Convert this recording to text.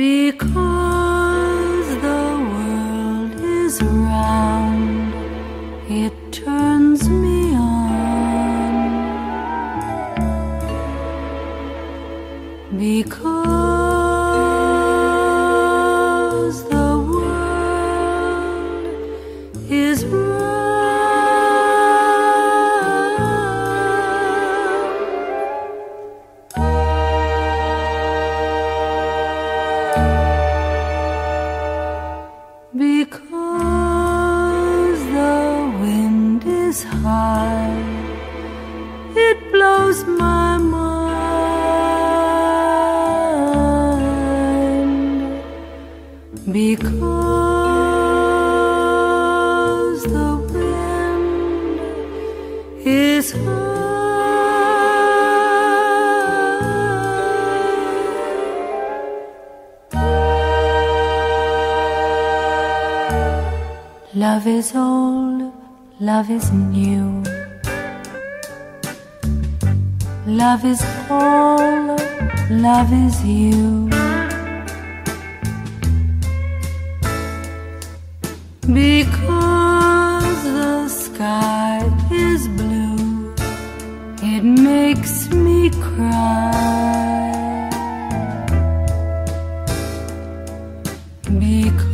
Because the world is round, it turns me on. Because Because the wind is high. Love is old, love is new. Love is all, love is you. Because the sky is blue, it makes me cry. Because